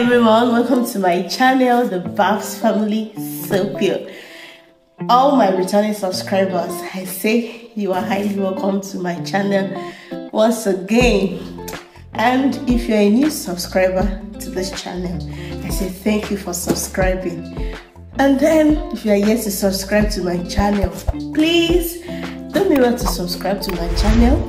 everyone welcome to my channel the Babs family so pure all my returning subscribers i say you are highly welcome to my channel once again. And if you're a new subscriber to this channel i say thank you for subscribing. And then if you are yet to subscribe to my channel please don't forget to subscribe to my channel.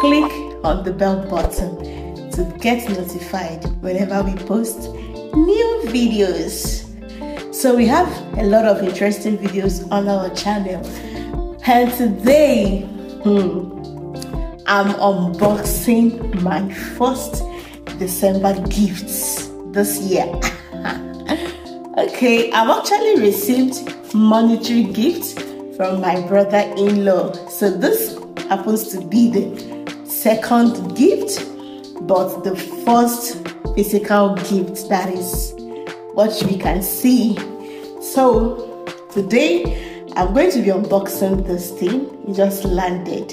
Click on the bell button to get notified whenever we post new videos. So we have a lot of interesting videos on our channel. And today, hmm, I'm unboxing my first December gifts this year. okay, I've actually received monetary gifts from my brother-in-law. So this happens to be the second gift but the first physical gift that is what we can see. So today I'm going to be unboxing this thing. It just landed.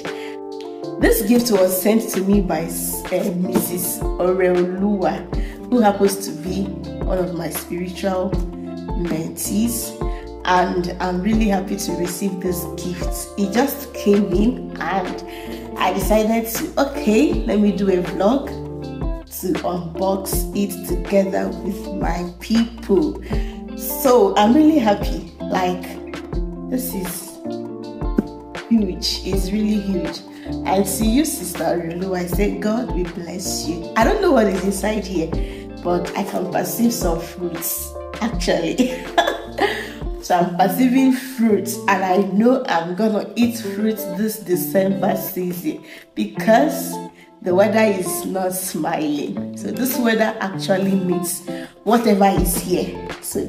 This gift was sent to me by uh, Mrs. Oreoluwa, who happens to be one of my spiritual mentees. And I'm really happy to receive this gift. It just came in and I decided to, okay, let me do a vlog to unbox it together with my people. So I'm really happy. Like, this is huge. It's really huge. And see you, Sister Rulu, I say, God will bless you. I don't know what is inside here, but I can perceive some fruits, actually. so I'm perceiving fruits, and I know I'm gonna eat fruits this December season because the weather is not smiling. So this weather actually means whatever is here. So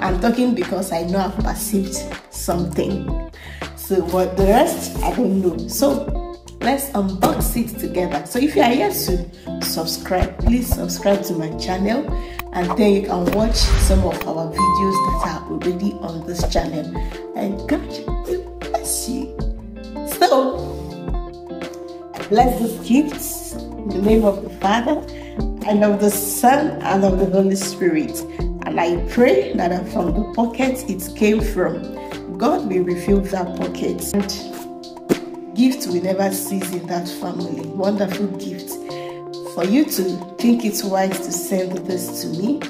I'm talking because I know I've perceived something. So but the rest I don't know. So let's unbox it together. So if you are here to subscribe, please subscribe to my channel and then you can watch some of our videos that are already on this channel. And God bless you. So bless these gifts in the name of the Father and of the Son and of the Holy Spirit. And I pray that from the pocket it came from, God will refill that pocket. And gift will never cease in that family. Wonderful gift. For you to think it's wise to send this to me,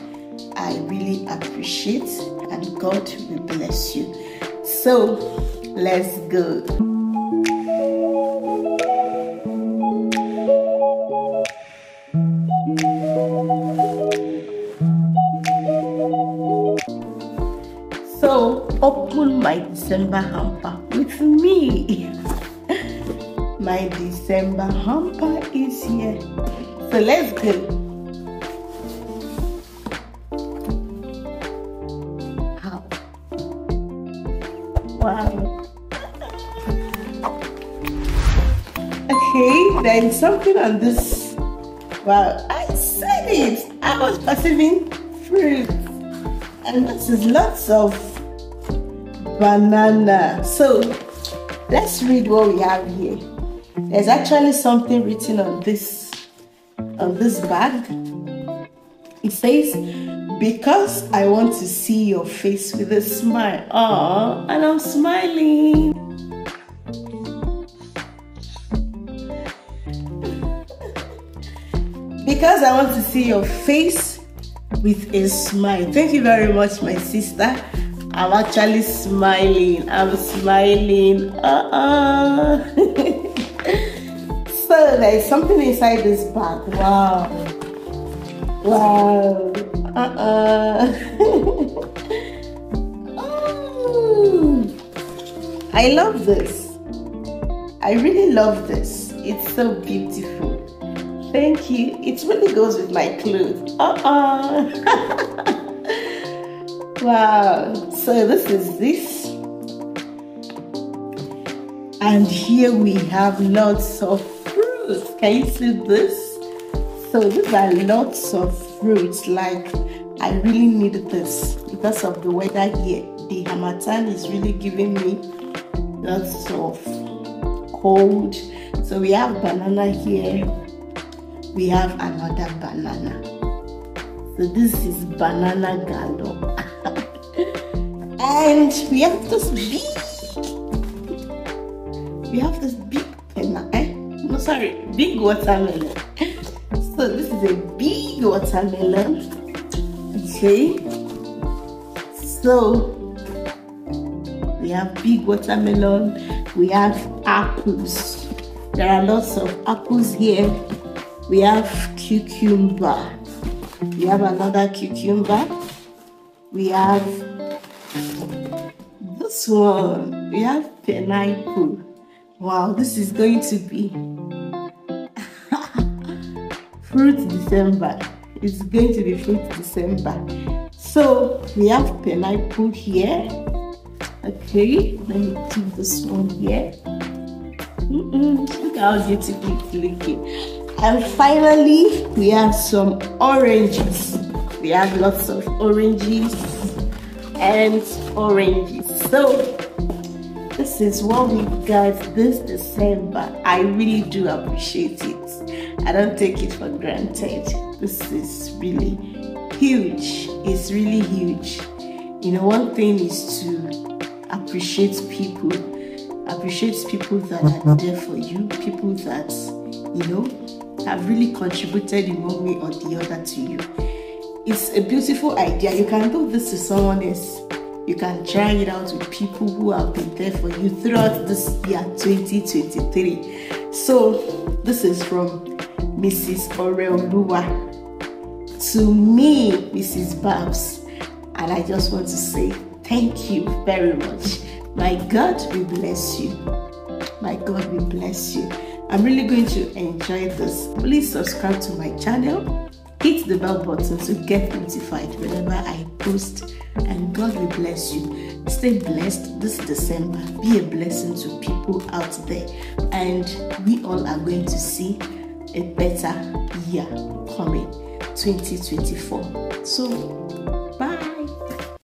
I really appreciate and God will bless you. So let's go. My December hamper with me. my December hamper is here. So let's go. Wow. Okay, there is something on this. Wow, I said it. I was perceiving fruit. And this is lots of banana. So let's read what we have here. There's actually something written on this on this bag. It says, because I want to see your face with a smile. Oh, and I'm smiling. because I want to see your face with a smile. Thank you very much, my sister. I'm actually smiling. I'm smiling. Uh-uh. so there's something inside this bag. Wow. Wow. Uh-uh. oh. I love this. I really love this. It's so beautiful. Thank you. It really goes with my clothes. Uh-uh. wow. So this is this. And here we have lots of fruits. Can you see this? So these are lots of fruits. Like I really need this because of the weather here. The Harmattan is really giving me lots of cold. So we have banana here we have another banana. So this is banana galo. And we have this big, we have this big penna, eh? No, sorry, big watermelon. So this is a big watermelon. Okay. So we have big watermelon, we have apples. There are lots of apples here. We have cucumber. We have another cucumber. We have this one. We have pineapple. Wow, this is going to be fruit December. It's going to be fruit December. So we have pineapple here. Okay, let me keep this one here. Mm -mm, look how beautiful it's looking. And finally, we have some oranges. We have lots of oranges and oranges. So this is what we got this December. I really do appreciate it. I don't take it for granted. This is really huge. It's really huge. You know, one thing is to appreciate people, appreciate people that are mm-hmm. there for you, people that, you know, have really contributed in one way or the other to you. It's a beautiful idea. You can do this to someone else. You can try it out with people who have been there for you throughout this year 2023. So, this is from Mrs. Oreoluwa to me, Mrs. Babs, and I just want to say thank you very much. My God will bless you. My God will bless you. I'm really going to enjoy this. Please subscribe to my channel. Hit the bell button to get notified whenever I post. And God will bless you. Stay blessed this December. Be a blessing to people out there. And we all are going to see a better year coming 2024. So